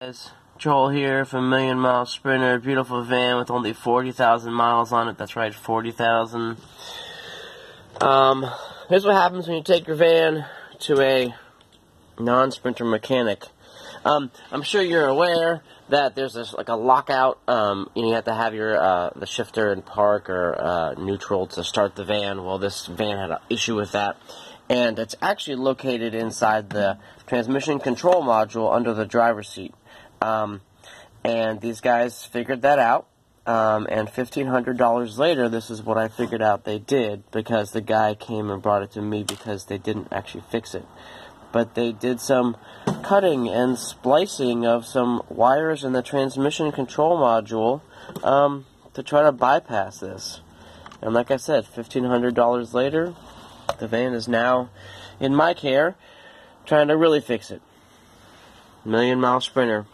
guys. Joel here from Million Mile Sprinter. Beautiful van with only 40,000 miles on it. That's right, 40,000. Um, here's what happens when you take your van to a non-sprinter mechanic. Um, I'm sure you're aware that there's this like a lockout. Um, you, have to have your uh, the shifter in park or uh, neutral to start the van. Well, this van had an issue with that, and it's actually located inside the transmission control module under the driver's seat. Um, and these guys figured that out. Um, and $1,500 later, this is what I figured out they did because the guy came and brought it to me because they didn't actually fix it. But they did some cutting and splicing of some wires in the transmission control module um, to try to bypass this. And like I said, $1,500 later, the van is now in my care, trying to really fix it. Million mile sprinter.